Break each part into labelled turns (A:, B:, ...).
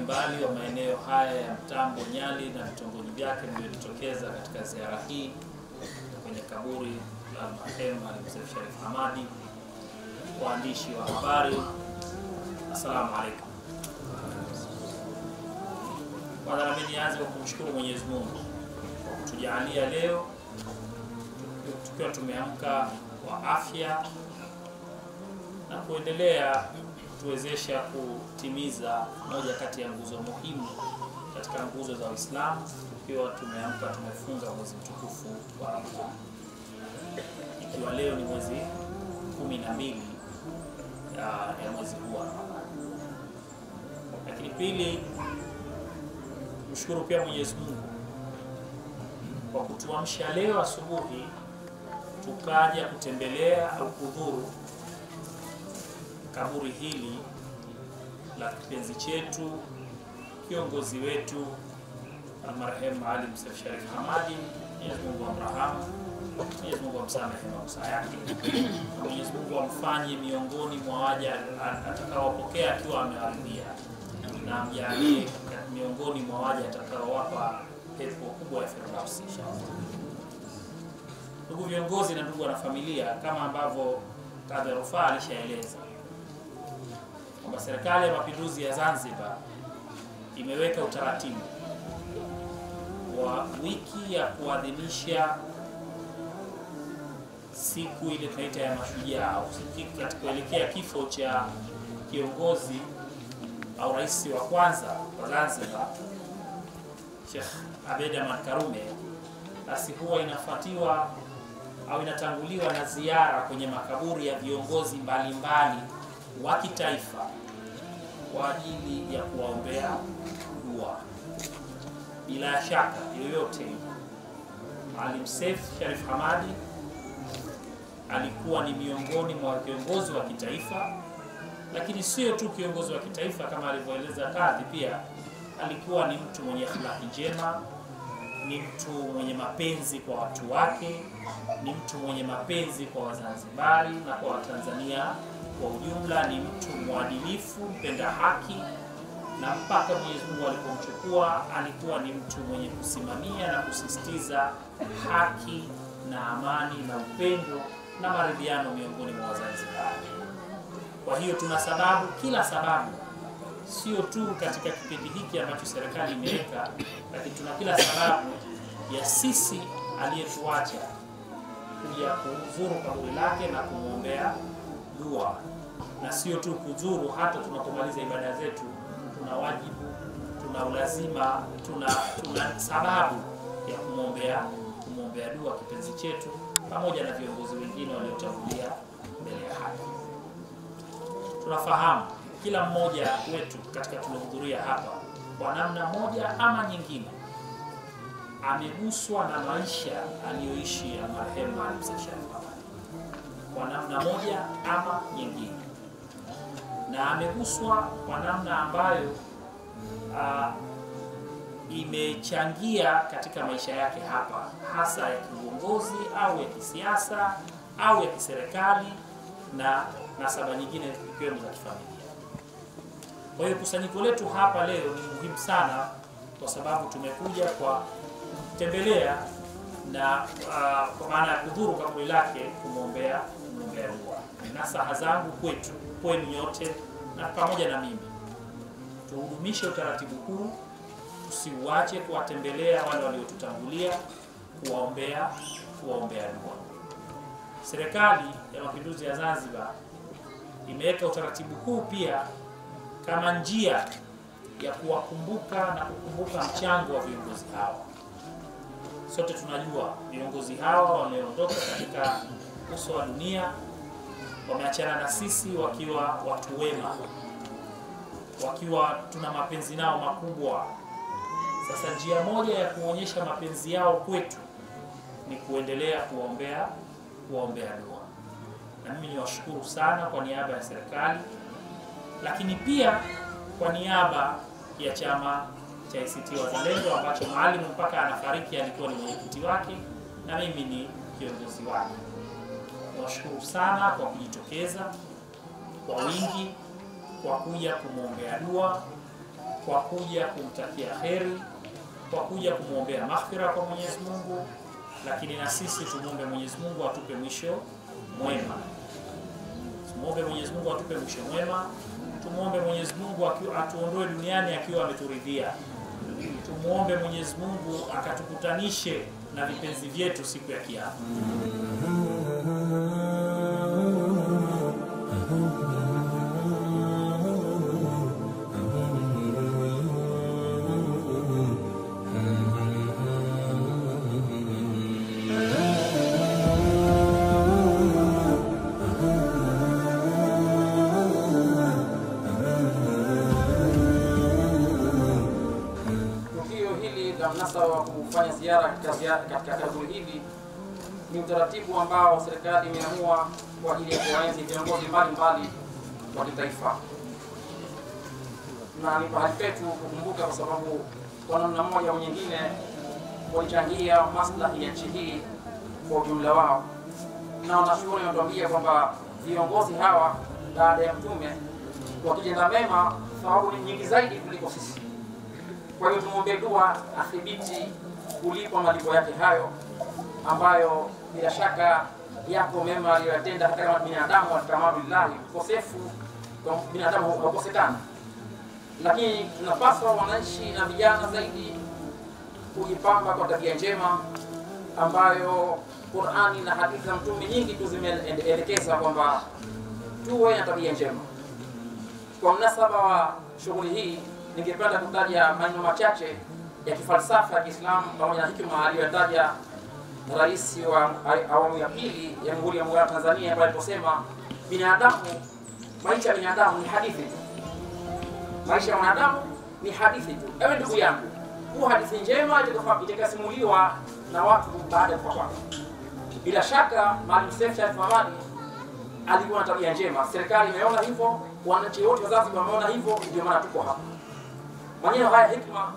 A: mbalimbali wa maeneo haya ya Mtambo, Nyali na vitongoji vyake mliojitokeza katika ziara hii kwenye kaburi la marehemu Maalim Sharif Hamad, waandishi wa habari, assalamu alaikum. Kwanza nami nianze kwa kumshukuru Mwenyezi Mungu kwa kutujalia leo tukiwa tumeamka kwa afya na kuendelea kutuwezesha kutimiza moja kati ya nguzo muhimu katika nguzo za Uislamu, tukiwa tumeamka tumefunga mwezi mtukufu wa Ramadhani, ikiwa leo ni mwezi kumi na mbili ya, ya mwezi huu wa Ramadhani. Lakini pili, mshukuru pia Mwenyezi Mungu kwa kutuamsha leo asubuhi tukaja kutembelea au kudhuru kaburi hili la kipenzi chetu kiongozi wetu almarehemu Maalim Seif Sharif Hamadi, Mwenyezi Mungu amrahamu, Mwenyezi Mungu amsamehe makosa yake, Mwenyezi Mungu amfanye miongoni mwa waja atakaopokea akiwa amewaridhia, na amjalie miongoni mwa waja atakaowapa pepo kubwa ya Firdausi. Ndugu viongozi na ndugu wanafamilia, kama ambavyo kadhi ya rufaa alishaeleza kwamba Serikali ya Mapinduzi ya Zanzibar imeweka utaratibu wa wiki ya kuadhimisha siku ile tunaita ya mashujaa au kuelekea kifo cha kiongozi au rais wa kwanza wa Zanzibar Sheikh Abeid Amani Karume, basi huwa inafuatiwa au inatanguliwa na ziara kwenye makaburi ya viongozi mbalimbali wa kitaifa kwa ajili ya kuwaombea dua. Bila shaka yoyote, Maalim Seif Sharif Hamadi alikuwa ni miongoni mwa viongozi wa kitaifa, lakini sio tu kiongozi wa kitaifa kama alivyoeleza kadhi, pia alikuwa ni mtu mwenye akhlaki njema, ni mtu mwenye mapenzi kwa watu wake, ni mtu mwenye mapenzi kwa Wazanzibari na kwa Watanzania kwa ujumla ni mtu mwadilifu, mpenda haki, na mpaka Mwenyezi Mungu alipomchukua alikuwa ni mtu mwenye kusimamia na kusisitiza haki na amani na upendo na maridhiano miongoni mwa Wazanzibari. Kwa hiyo tuna sababu, kila sababu, sio tu katika kipindi hiki ambacho serikali imeweka, lakini tuna kila sababu ya sisi aliyetuacha kuja kuzuru kaburi lake na kumwombea dua na sio tu kuzuru, hata tunapomaliza ibada zetu tuna wajibu, tuna ulazima, tuna, tuna sababu ya kumwombea kumwombea dua kipenzi chetu pamoja na viongozi wengine waliotangulia mbele ya haki. Tunafahamu kila mmoja wetu katika tuliohudhuria hapa kwa namna moja ama nyingine ameguswa na maisha aliyoishi ya marehemu Maalim Seif Sharif kwa namna moja ama nyingine, na ameguswa kwa namna ambayo uh, imechangia katika maisha yake hapa, hasa ya kiuongozi au ya kisiasa au ya kiserikali na nasaba nyingine ikiwemo za kifamilia. Kwa hiyo kusanyiko letu hapa leo ni muhimu sana, kwa sababu tumekuja kwa kutembelea na uh, kwa maana ya kudhuru kaburi lake kumwombea kumwombea dua. Nasaha zangu kwetu kwenu nyote na pamoja na mimi, tuhudumishe utaratibu huu, tusiuache kuwatembelea wale waliotutangulia, kuwaombea kuwaombea dua. Serikali ya Mapinduzi ya Zanzibar imeweka utaratibu huu pia kama njia ya kuwakumbuka na kukumbuka mchango wa viongozi hawa. Sote tunajua viongozi hawa wameondoka katika uso wa dunia, wameachana na sisi wakiwa watu wema, wakiwa tuna mapenzi nao makubwa. Sasa njia moja ya kuonyesha mapenzi yao kwetu ni kuendelea kuombea kuombea dua, na mimi niwashukuru sana kwa niaba ya serikali, lakini pia kwa niaba ya chama cha ACT Wazalendo ambacho Maalim mpaka anafariki alikuwa ni mwenyekiti wake na mimi ni kiongozi wake. Niwashukuru sana kwa kujitokeza kwa wingi, kwa kuja kumwombea dua, kwa kuja kumtakia heri, kwa kuja kumwombea maghfira kwa Mwenyezi Mungu, lakini na sisi tumwombe Mwenyezi Mungu atupe mwisho mwema. Tumwombe Mwenyezi Mungu atupe mwisho mwema. Tumwombe Mwenyezi Mungu atuondoe duniani akiwa ameturidhia. Tumwombe Mwenyezi Mungu akatukutanishe na vipenzi vyetu siku ya Kiyama.
B: Ziara katika kazi hili ni utaratibu ambao serikali imeamua kwa ajili ya kuwaenzi viongozi mbalimbali wa kitaifa, na ni pahali petu kukumbuka, kwa sababu kwa namna moja au nyingine walichangia maslahi ya nchi hii kwa ujumla wao, na wanachuoni wanatuambia kwamba viongozi hawa baada ya Mtume wakitenda mema, thawabu ni nyingi zaidi kuliko sisi. Kwa hiyo tumwombee dua athibiti kulipwa malipo yake hayo ambayo bila shaka yako mema aliyoyatenda, hata kama binadamu alkamalillahi, ukosefu kwa binadamu wakosekana, lakini tunapaswa wananchi na vijana zaidi kujipamba kwa tabia njema ambayo Qur'ani na hadithi za Mtume nyingi tu zimeelekeza kwamba tuwe na tabia njema. Kwa mnasaba wa shughuli hii, ningependa kutaja maneno machache ya kifalsafa ya Kiislamu pamoja na hikma aliyotaja rais wa awamu ya pili ya Jamhuri ya Muungano wa Tanzania pale aliposema, binadamu, maisha ya binadamu ni hadithi tu, maisha ya mwanadamu ni hadithi tu. Ewe ndugu yangu, huu hadithi njema itakasimuliwa na watu baada ya kufa kwake. Bila shaka Maalim Seif Sharif Hamad alikuwa na tabia njema, serikali imeona hivyo, wananchi wote wa Zanzibar wameona hivyo, ndio maana tuko hapa. Maneno haya hikma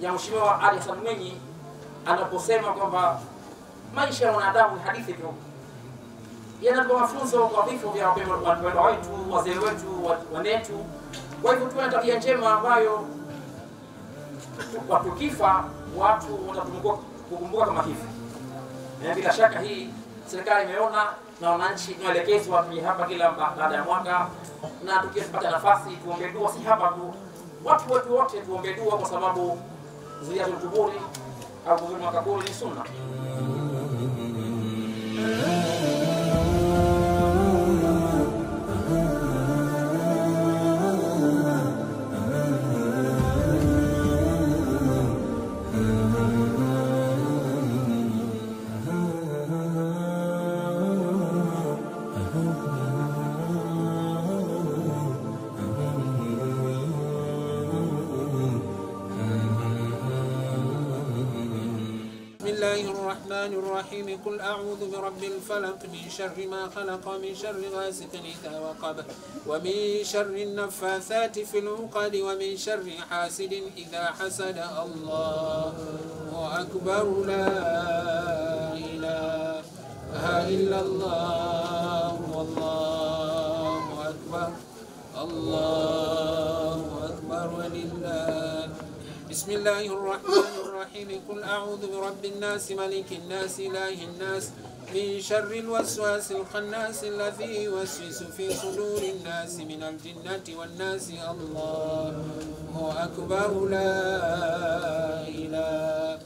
B: ya Mheshimiwa Ali Hassan Mwinyi anaposema kwamba maisha ya wanadamu ni hadithi tu, yanatupa mafunzo kwa vifo vya wapendwa wetu, wazee wetu, wanetu. Kwa hivyo tuwe na tabia njema ambayo tukifa watu watakumbuka kama kifo, Na bila shaka hii serikali imeona na wananchi tunaelekezwa tuje hapa kila baada ya mwaka, na tukipata nafasi tuombe dua, si hapa tu, watu wetu wote tuombe dua, kwa sababu ziyaratul kuburi au kuzuru makaburi ni sunna.
C: الرحمن الرحيم. قل أعوذ برب الفلق من شر ما خلق من شر غاسق إذا وقب ومن شر النفاثات في العقد ومن شر حاسد إذا حسد الله. أكبر لا إله إلا الله والله أكبر الله أكبر ولله بسم الله الرحمن الرحيم قل أعوذ برب الناس ملك الناس إله الناس من شر الوسواس الخناس الذي يوسوس في صدور الناس من الجنة والناس الله أكبر لا إله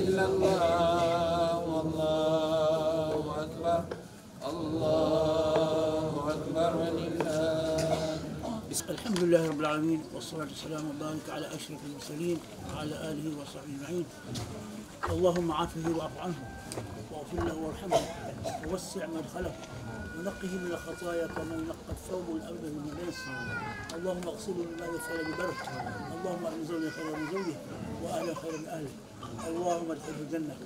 C: إلا الله والله أكبر الله
D: الحمد لله رب العالمين والصلاة والسلام وبارك على أشرف المرسلين وعلى آله وصحبه أجمعين. اللهم عافه واعف عنه واغفر له وارحمه ووسع مدخله ونقه من الخطايا كما ينقى الثوب الأبيض من الناس اللهم اغسله بما يغفر ببرد اللهم زوجه خير من زوجه وأهله خير من أهله. اللهم ادخله الجنة.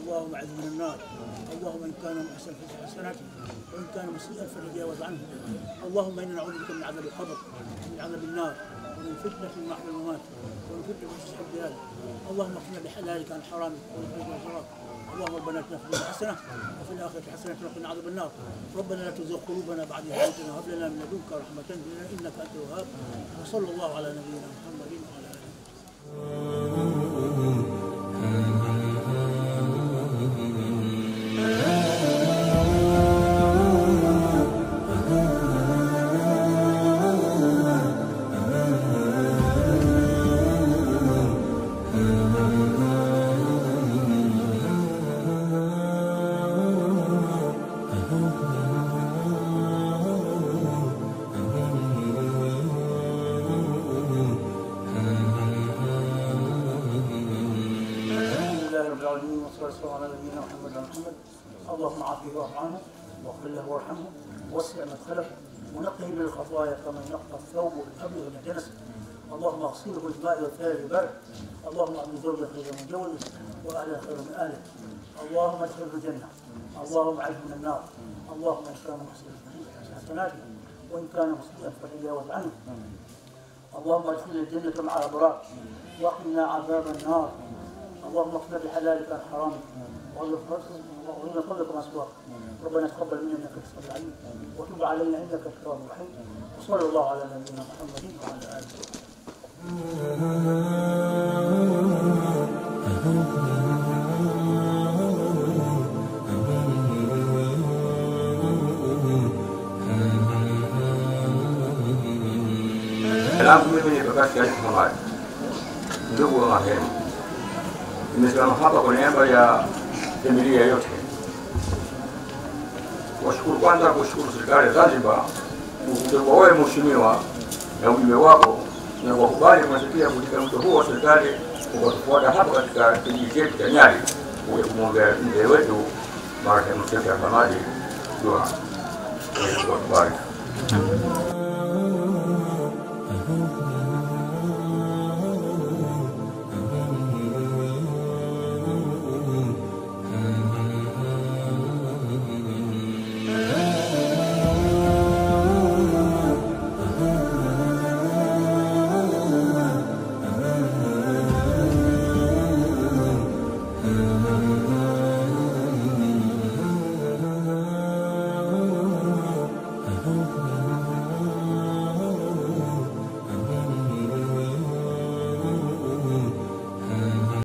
D: اللهم اعذ من النار. اللهم ان كان محسن في حسناته وان كان مسيئا فتجاوز عنه. اللهم أنا نعوذ بك من عذاب القبر ومن عذاب النار ومن فتنة المحيا والممات ومن فتنة مسيح الدلال اللهم اقنا بحلالك عن حرامك ومن شرك اللهم ربنا اتنا في حسنة وفي الآخرة حسنة وقنا عذاب النار. ربنا لا تزغ قلوبنا بعد إذ هديتنا وهب لنا من لدنك رحمة إنك أنت الوهاب. وصلى الله على نبينا محمد وعلى آله الحمد العالمين والصلاه والسلام على نبينا محمد وعلى محمد. اللهم عافه واعف عنه واغفر له وارحمه وسع مدخله ونقه من الخطايا كما ينقى الثوب الابيض من الدنس اللهم اغسله بالماء والثلج البرد. اللهم اعطي زوجه خير من زوجه واهلا خير من أهله. اللهم ادخله الجنة. اللهم اعذه من النار. اللهم إن كان محسنا حسناته وإن كان مسيئا فتجاوز عنه. اللهم ادخلنا الجنة مع الأبرار. وقنا عذاب النار. اللهم اقنا بحلالك عن حرامك وارزقنا فضلك ما سواك ربنا تقبل منا إنك انت العليم وتب علينا إنك التواب الرحيم. وصلى الله على نبينا محمد وعلى آله وصحبه.
E: marehemu. Nimesimama hapa kwa niaba ya familia yote washukuru kwanza, kushukuru serikali ya Zanzibar kwa wewe mheshimiwa na ujumbe wako na wakubali kuasikia kutika mto huo wa serikali ukatufuata hapa katika kijiji chetu cha Nyali kuja kumwombea mzee wetu marehemu Sheikh Hamadi dua. kwa akubariki.